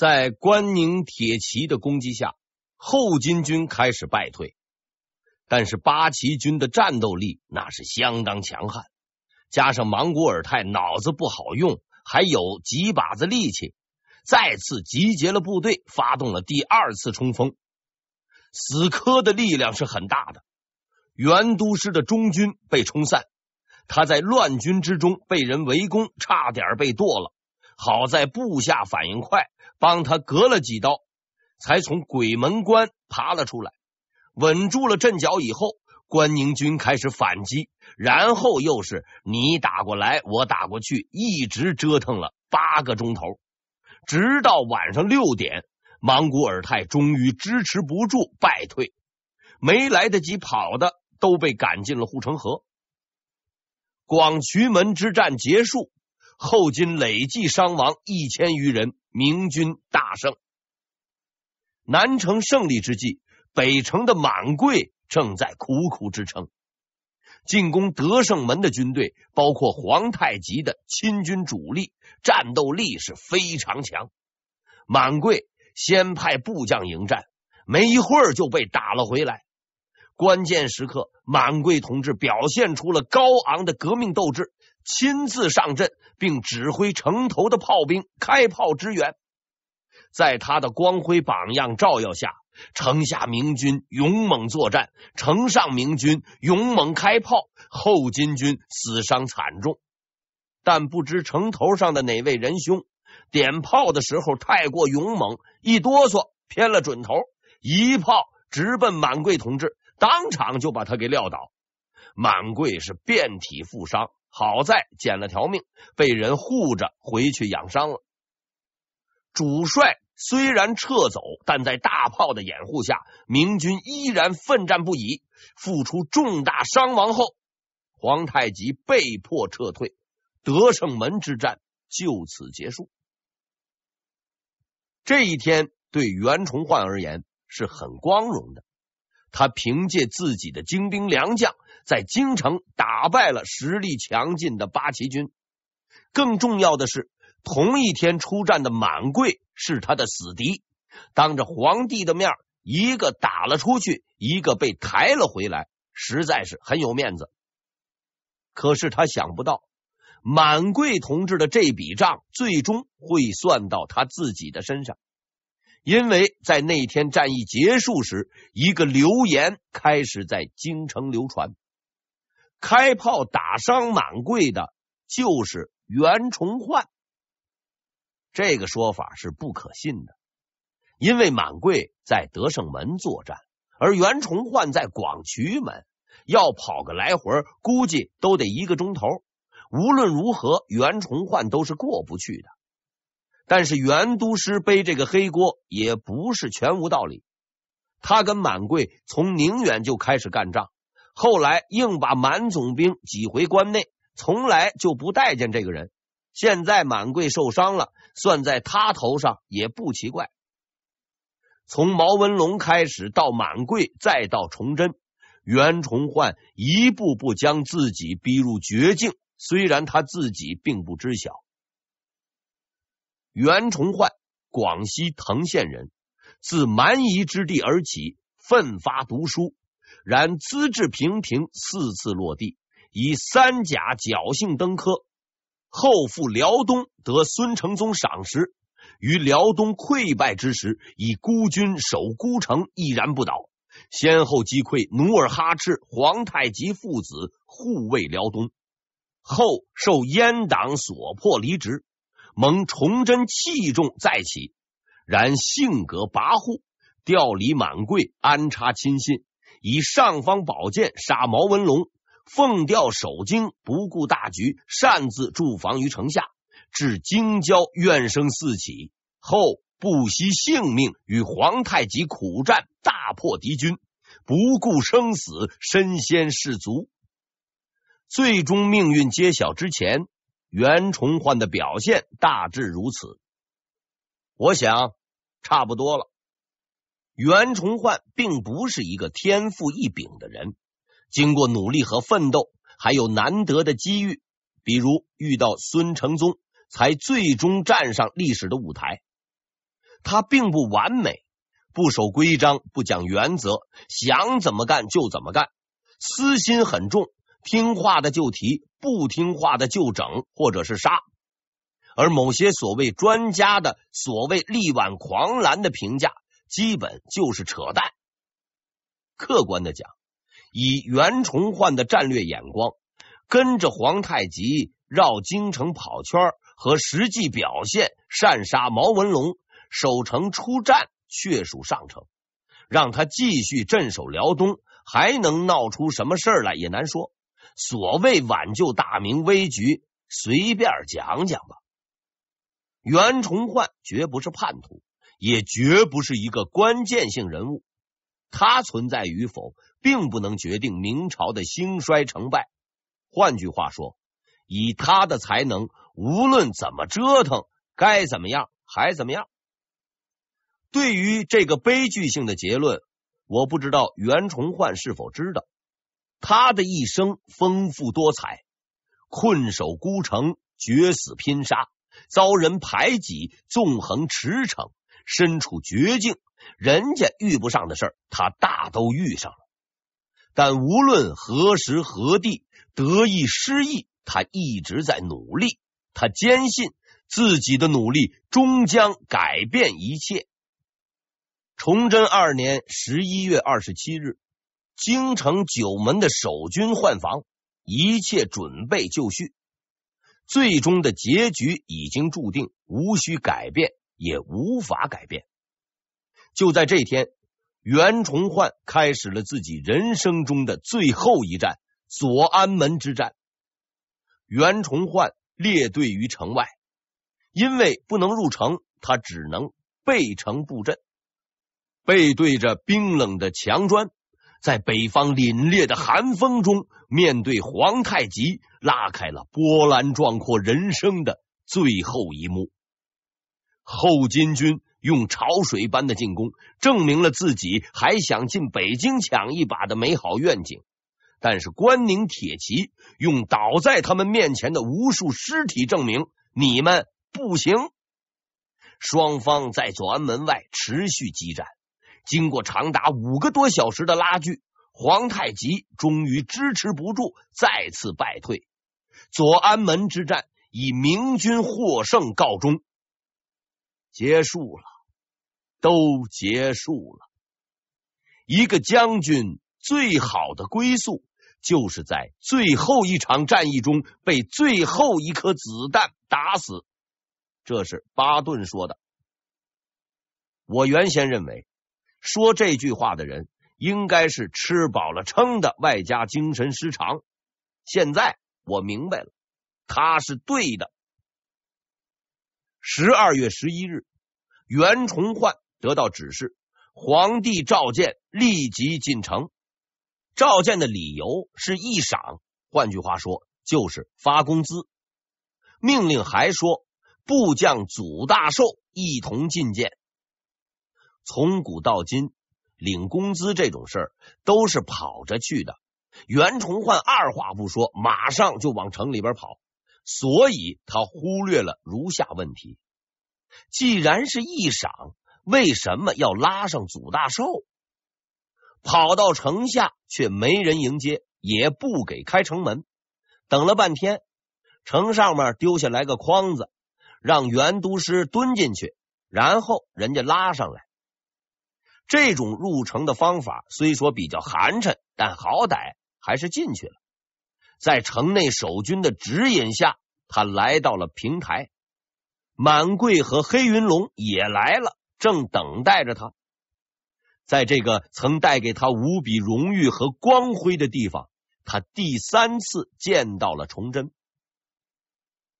在关宁铁骑的攻击下，后金军开始败退。但是八旗军的战斗力那是相当强悍，加上莽古尔泰脑子不好用，还有几把子力气，再次集结了部队，发动了第二次冲锋。死磕的力量是很大的，元都师的中军被冲散，他在乱军之中被人围攻，差点被剁了。好在部下反应快，帮他割了几刀，才从鬼门关爬了出来，稳住了阵脚。以后关宁军开始反击，然后又是你打过来，我打过去，一直折腾了八个钟头，直到晚上六点。莽古尔泰终于支持不住，败退，没来得及跑的都被赶进了护城河。广渠门之战结束，后金累计伤亡一千余人，明军大胜。南城胜利之际，北城的满贵正在苦苦支撑。进攻德胜门的军队，包括皇太极的亲军主力，战斗力是非常强。满贵。先派部将迎战，没一会儿就被打了回来。关键时刻，满贵同志表现出了高昂的革命斗志，亲自上阵，并指挥城头的炮兵开炮支援。在他的光辉榜样照耀下，城下明军勇猛作战，城上明军勇猛开炮，后金军死伤惨重。但不知城头上的哪位仁兄。点炮的时候太过勇猛，一哆嗦偏了准头，一炮直奔满贵同志，当场就把他给撂倒。满贵是遍体负伤，好在捡了条命，被人护着回去养伤了。主帅虽然撤走，但在大炮的掩护下，明军依然奋战不已，付出重大伤亡后，皇太极被迫撤退，德胜门之战就此结束。这一天对袁崇焕而言是很光荣的，他凭借自己的精兵良将，在京城打败了实力强劲的八旗军。更重要的是，同一天出战的满贵是他的死敌，当着皇帝的面，一个打了出去，一个被抬了回来，实在是很有面子。可是他想不到。满贵同志的这笔账最终会算到他自己的身上，因为在那天战役结束时，一个流言开始在京城流传：开炮打伤满贵的就是袁崇焕。这个说法是不可信的，因为满贵在德胜门作战，而袁崇焕在广渠门，要跑个来回，估计都得一个钟头。无论如何，袁崇焕都是过不去的。但是袁都师背这个黑锅也不是全无道理。他跟满贵从宁远就开始干仗，后来硬把满总兵挤回关内，从来就不待见这个人。现在满贵受伤了，算在他头上也不奇怪。从毛文龙开始，到满贵，再到崇祯，袁崇焕一步步将自己逼入绝境。虽然他自己并不知晓，袁崇焕，广西藤县人，自蛮夷之地而起，奋发读书，然资质平平，四次落地，以三甲侥幸登科。后赴辽东，得孙承宗赏识，于辽东溃败之时，以孤军守孤城，毅然不倒，先后击溃努尔哈赤、皇太极父子，护卫辽东。后受阉党所迫离职，蒙崇祯器重再起，然性格跋扈，调离满贵，安插亲信，以尚方宝剑杀毛文龙，奉调守京，不顾大局，擅自驻防于城下，至京郊怨声四起。后不惜性命与皇太极苦战，大破敌军，不顾生死，身先士卒。最终命运揭晓之前，袁崇焕的表现大致如此。我想差不多了。袁崇焕并不是一个天赋异禀的人，经过努力和奋斗，还有难得的机遇，比如遇到孙承宗，才最终站上历史的舞台。他并不完美，不守规章，不讲原则，想怎么干就怎么干，私心很重，听话的就提，不听话的就整或者是杀。而某些所谓专家的所谓力挽狂澜的评价，基本就是扯淡。客观的讲，以袁崇焕的战略眼光，跟着皇太极绕京城跑圈和实际表现擅杀毛文龙。守城出战，确属上乘。让他继续镇守辽东，还能闹出什么事儿来也难说。所谓挽救大明危局，随便讲讲吧。袁崇焕绝不是叛徒，也绝不是一个关键性人物。他存在与否，并不能决定明朝的兴衰成败。换句话说，以他的才能，无论怎么折腾，该怎么样还怎么样。对于这个悲剧性的结论，我不知道袁崇焕是否知道。他的一生丰富多彩，困守孤城，决死拼杀，遭人排挤，纵横驰骋，身处绝境，人家遇不上的事儿，他大都遇上了。但无论何时何地，得意失意，他一直在努力。他坚信自己的努力终将改变一切。崇祯二年十一月二十七日，京城九门的守军换防，一切准备就绪，最终的结局已经注定，无需改变，也无法改变。就在这天，袁崇焕开始了自己人生中的最后一战——左安门之战。袁崇焕列队于城外，因为不能入城，他只能背城布阵。背对着冰冷的墙砖，在北方凛冽的寒风中，面对皇太极，拉开了波澜壮阔人生的最后一幕。后金军用潮水般的进攻，证明了自己还想进北京抢一把的美好愿景。但是关宁铁骑用倒在他们面前的无数尸体证明，你们不行。双方在左安门外持续激战。经过长达五个多小时的拉锯，皇太极终于支持不住，再次败退。左安门之战以明军获胜告终，结束了，都结束了。一个将军最好的归宿，就是在最后一场战役中被最后一颗子弹打死。这是巴顿说的。我原先认为。说这句话的人应该是吃饱了撑的，外加精神失常。现在我明白了，他是对的。十二月十一日，袁崇焕得到指示，皇帝召见，立即进城。召见的理由是议赏，换句话说就是发工资。命令还说，部将祖大寿一同觐见。从古到今，领工资这种事儿都是跑着去的。袁崇焕二话不说，马上就往城里边跑，所以他忽略了如下问题：既然是一赏，为什么要拉上祖大寿？跑到城下却没人迎接，也不给开城门。等了半天，城上面丢下来个筐子，让袁都师蹲进去，然后人家拉上来。这种入城的方法虽说比较寒碜，但好歹还是进去了。在城内守军的指引下，他来到了平台。满贵和黑云龙也来了，正等待着他。在这个曾带给他无比荣誉和光辉的地方，他第三次见到了崇祯。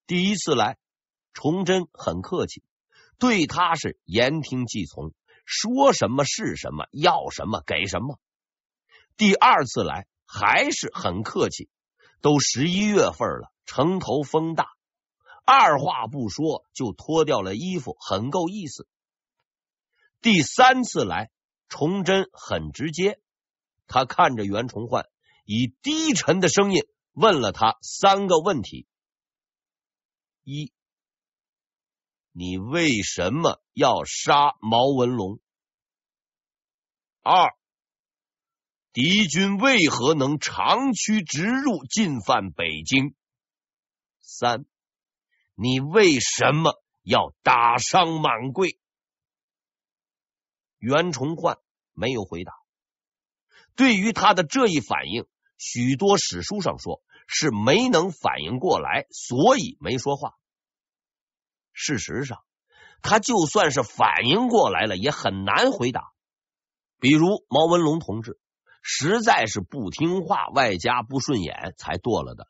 第一次来，崇祯很客气，对他是言听计从。说什么是什么，要什么给什么。第二次来还是很客气，都十一月份了，城头风大，二话不说就脱掉了衣服，很够意思。第三次来，崇祯很直接，他看着袁崇焕，以低沉的声音问了他三个问题：一，你为什么要杀毛文龙？二，敌军为何能长驱直入，进犯北京？三，你为什么要打伤满贵？袁崇焕没有回答。对于他的这一反应，许多史书上说是没能反应过来，所以没说话。事实上，他就算是反应过来了，也很难回答。比如毛文龙同志，实在是不听话，外加不顺眼，才剁了的。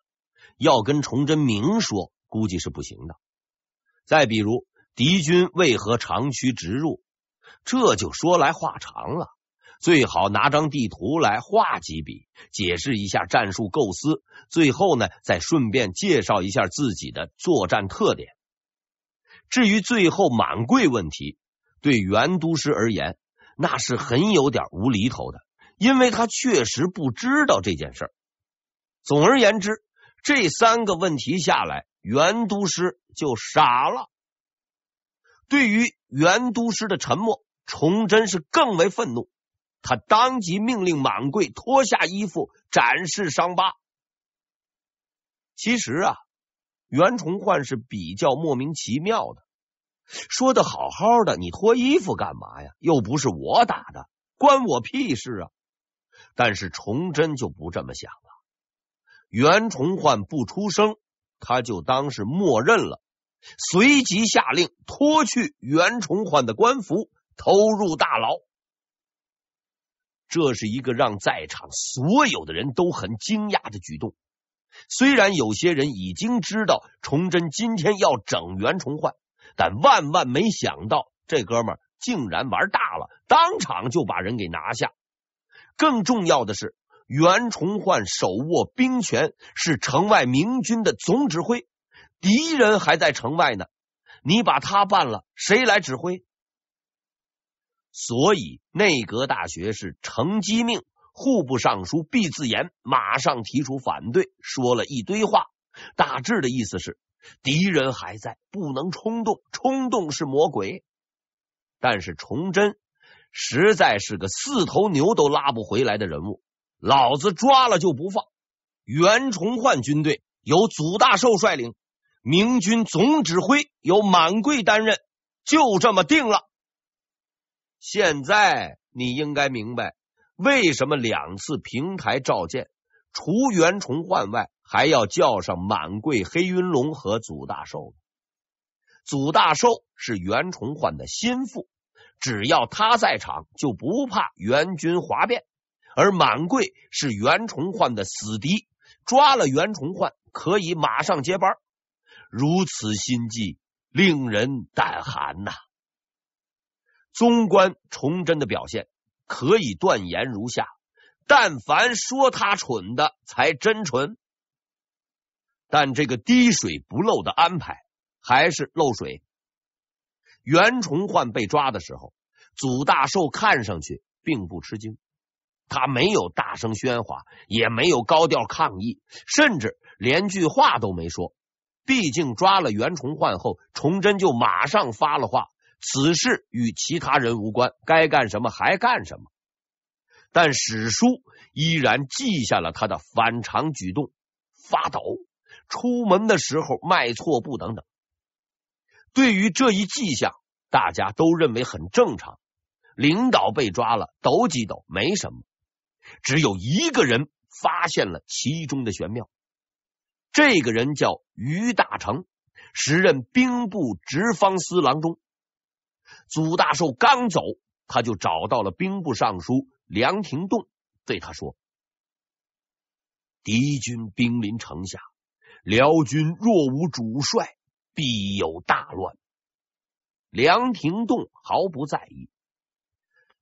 要跟崇祯明说，估计是不行的。再比如敌军为何长驱直入，这就说来话长了。最好拿张地图来画几笔，解释一下战术构思。最后呢，再顺便介绍一下自己的作战特点。至于最后满贵问题，对袁都师而言，那是很有点无厘头的，因为他确实不知道这件事儿。总而言之，这三个问题下来，袁都师就傻了。对于袁都师的沉默，崇祯是更为愤怒。他当即命令满贵脱下衣服，展示伤疤。其实啊，袁崇焕是比较莫名其妙的。说的好好的，你脱衣服干嘛呀？又不是我打的，关我屁事啊！但是崇祯就不这么想了。袁崇焕不出声，他就当是默认了，随即下令脱去袁崇焕的官服，投入大牢。这是一个让在场所有的人都很惊讶的举动。虽然有些人已经知道崇祯今天要整袁崇焕，但万万没想到这哥们竟然玩大了，当场就把人给拿下。更重要的是，袁崇焕手握兵权，是城外明军的总指挥，敌人还在城外呢。你把他办了，谁来指挥？所以，内阁大学是乘机命、户部尚书毕自严马上提出反对，说了一堆话。大致的意思是：敌人还在，不能冲动，冲动是魔鬼。但是崇祯实在是个四头牛都拉不回来的人物，老子抓了就不放。袁崇焕军队由祖大寿率领，明军总指挥由满贵担任，就这么定了。现在你应该明白，为什么两次平台召见，除袁崇焕外，还要叫上满贵、黑云龙和祖大寿。祖大寿是袁崇焕的心腹，只要他在场，就不怕袁军哗变；而满贵是袁崇焕的死敌，抓了袁崇焕，可以马上接班。如此心计，令人胆寒呐！纵观崇祯的表现，可以断言如下：但凡说他蠢的，才真蠢。但这个滴水不漏的安排还是漏水。袁崇焕被抓的时候，祖大寿看上去并不吃惊，他没有大声喧哗，也没有高调抗议，甚至连句话都没说。毕竟抓了袁崇焕后，崇祯就马上发了话。此事与其他人无关，该干什么还干什么。但史书依然记下了他的反常举动：发抖、出门的时候迈错步等等。对于这一迹象，大家都认为很正常。领导被抓了，抖几抖没什么。只有一个人发现了其中的玄妙，这个人叫于大成，时任兵部直方司郎中。祖大寿刚走，他就找到了兵部尚书梁廷栋，对他说：“敌军兵临城下，辽军若无主帅，必有大乱。”梁廷栋毫不在意，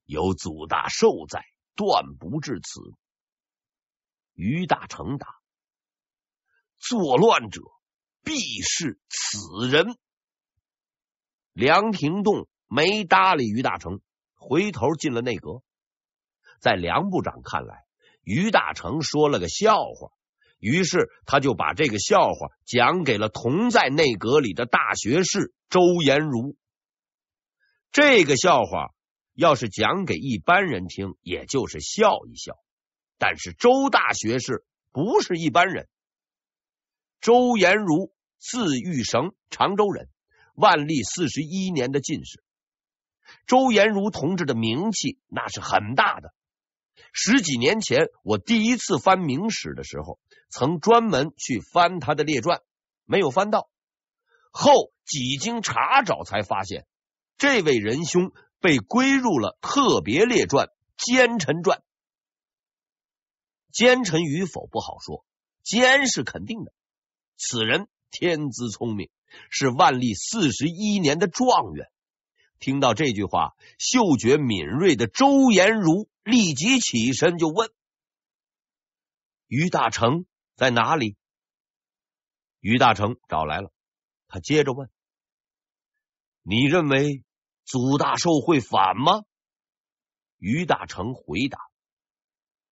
有祖大寿在，断不至此。于大成答：“作乱者必是此人。”梁廷栋。没搭理于大成，回头进了内阁。在梁部长看来，于大成说了个笑话，于是他就把这个笑话讲给了同在内阁里的大学士周延儒。这个笑话要是讲给一般人听，也就是笑一笑。但是周大学士不是一般人。周延儒字玉绳，常州人，万历四十一年的进士。周延儒同志的名气那是很大的。十几年前，我第一次翻明史的时候，曾专门去翻他的列传，没有翻到。后几经查找，才发现这位仁兄被归入了特别列传《奸臣传》。奸臣与否不好说，奸是肯定的。此人天资聪明，是万历四十一年的状元。听到这句话，嗅觉敏锐的周延儒立即起身就问：“于大成在哪里？”于大成找来了，他接着问：“你认为祖大寿会反吗？”于大成回答：“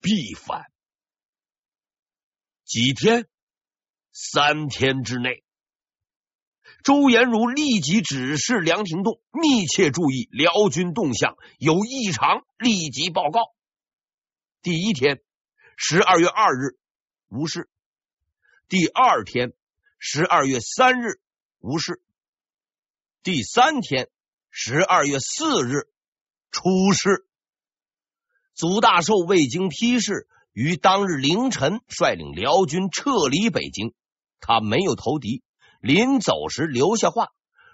必反。几天？三天之内。”周延儒立即指示梁廷栋密切注意辽军动向，有异常立即报告。第一天，十二月二日无事；第二天，十二月三日无事；第三天，十二月四日出事。祖大寿未经批示，于当日凌晨率领辽军撤离北京，他没有投敌。临走时留下话，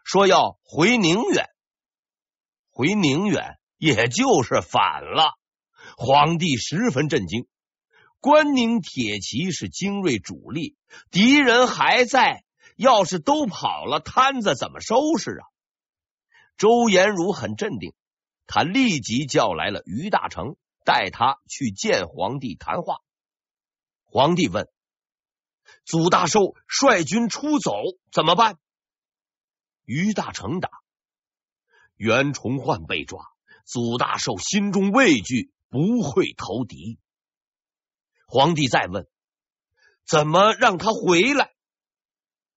说要回宁远。回宁远，也就是反了。皇帝十分震惊。关宁铁骑是精锐主力，敌人还在，要是都跑了，摊子怎么收拾啊？周延儒很镇定，他立即叫来了于大成，带他去见皇帝谈话。皇帝问。祖大寿率军出走怎么办？于大成答：“袁崇焕被抓，祖大寿心中畏惧，不会投敌。”皇帝再问：“怎么让他回来？”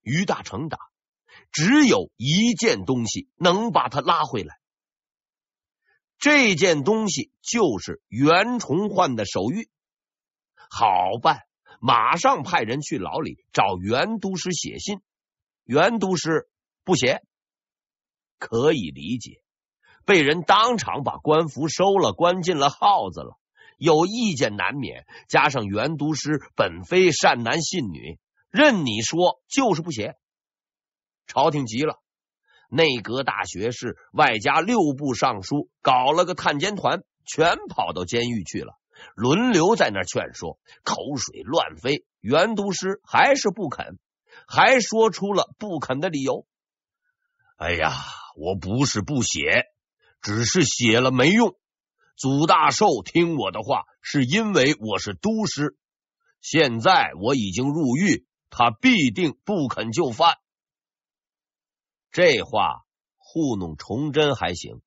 于大成答：“只有一件东西能把他拉回来，这件东西就是袁崇焕的手谕。好办。”马上派人去牢里找袁都师写信，袁都师不写，可以理解，被人当场把官服收了，关进了耗子了，有意见难免。加上袁都师本非善男信女，任你说就是不写。朝廷急了，内阁大学士外加六部尚书搞了个探监团，全跑到监狱去了。轮流在那劝说，口水乱飞。袁都师还是不肯，还说出了不肯的理由。哎呀，我不是不写，只是写了没用。祖大寿听我的话，是因为我是都师。现在我已经入狱，他必定不肯就范。这话糊弄崇祯还行，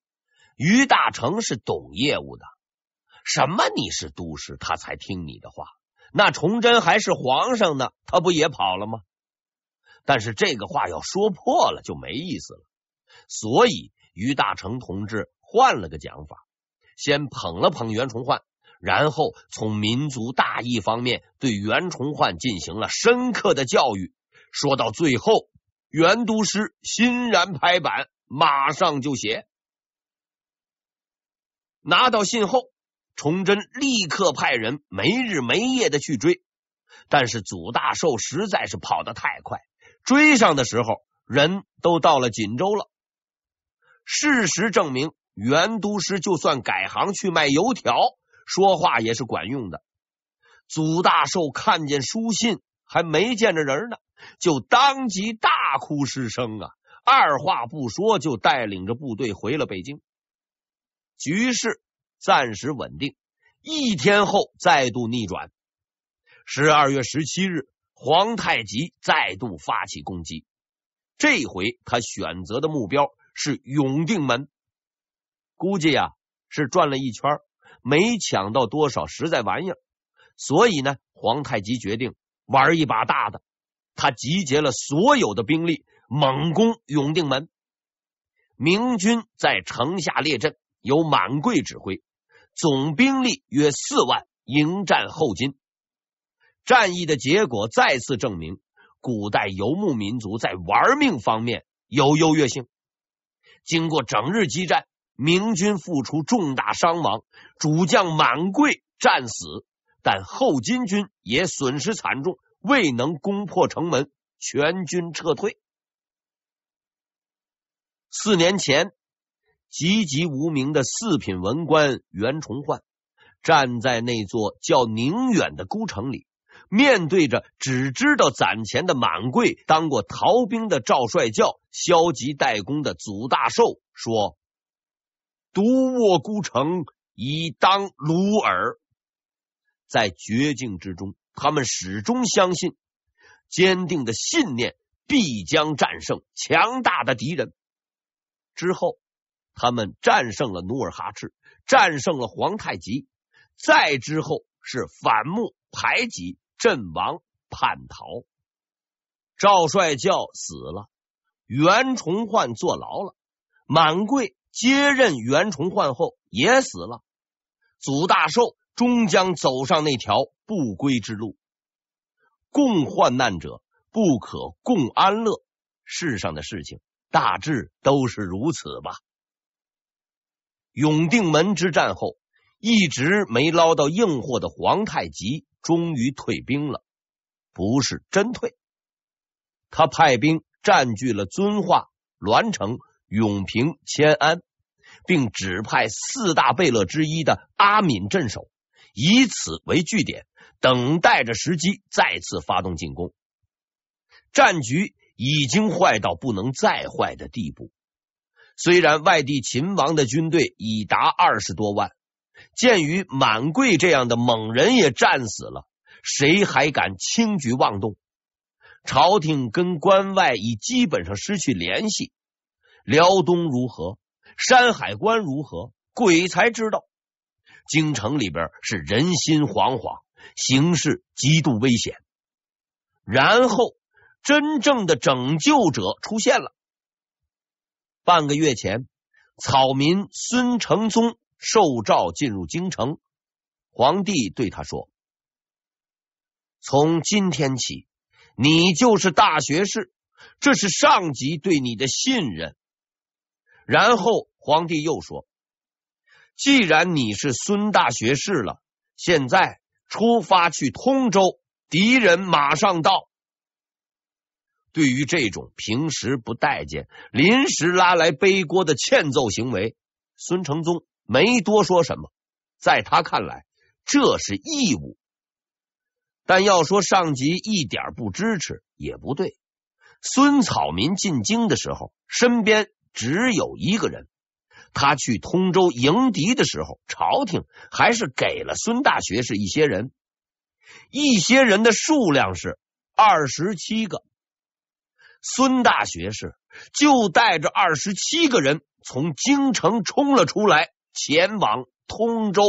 于大成是懂业务的。什么？你是都师，他才听你的话。那崇祯还是皇上呢，他不也跑了吗？但是这个话要说破了就没意思了。所以于大成同志换了个讲法，先捧了捧袁崇焕，然后从民族大义方面对袁崇焕进行了深刻的教育。说到最后，袁都师欣然拍板，马上就写。拿到信后。崇祯立刻派人没日没夜的去追，但是祖大寿实在是跑得太快，追上的时候人都到了锦州了。事实证明，袁都师就算改行去卖油条，说话也是管用的。祖大寿看见书信，还没见着人呢，就当即大哭失声啊！二话不说，就带领着部队回了北京。局势。暂时稳定，一天后再度逆转。十二月十七日，皇太极再度发起攻击，这回他选择的目标是永定门。估计呀是转了一圈，没抢到多少实在玩意儿，所以呢，皇太极决定玩一把大的，他集结了所有的兵力，猛攻永定门。明军在城下列阵，由满贵指挥，总兵力约四万，迎战后金。战役的结果再次证明，古代游牧民族在玩命方面有优越性。经过整日激战，明军付出重大伤亡，主将满贵战死，但后金军也损失惨重，未能攻破城门，全军撤退。四年前，籍籍无名的四品文官袁崇焕站在那座叫宁远的孤城里，面对着只知道攒钱的满贵，当过逃兵的赵帅教，消极怠工的祖大寿，说：“独卧孤城，以当鲁尔。”在绝境之中，他们始终相信，坚定的信念必将战胜强大的敌人。之后，他们战胜了努尔哈赤，战胜了皇太极。再之后是反目、排挤、阵亡、叛逃。赵帅教死了，袁崇焕坐牢了。满贵接任袁崇焕后也死了。祖大寿终将走上那条不归之路。共患难者不可共安乐。世上的事情。大致都是如此吧。永定门之战后，一直没捞到硬货的皇太极终于退兵了，不是真退。他派兵占据了遵化、栾城、永平、迁安，并指派四大贝勒之一的阿敏镇守，以此为据点，等待着时机再次发动进攻。战局。已经坏到不能再坏的地步。虽然外地秦王的军队已达二十多万，鉴于满贵这样的猛人也战死了，谁还敢轻举妄动？朝廷跟关外已基本上失去联系。辽东如何？山海关如何？鬼才知道。京城里边是人心惶惶，形势极度危险。然后。真正的拯救者出现了。半个月前，草民孙承宗受诏进入京城，皇帝对他说：“从今天起，你就是大学士，这是上级对你的信任。”然后皇帝又说：“既然你是孙大学士了，现在出发去通州，敌人马上到。”对于这种平时不待见、临时拉来背锅的欠揍行为，孙承宗没多说什么。在他看来，这是义务。但要说上级一点不支持也不对。孙草民进京的时候，身边只有一个人；他去通州迎敌的时候，朝廷还是给了孙大学士一些人，一些人的数量是二十七个。孙大学士就带着二十七个人从京城冲了出来，前往通州。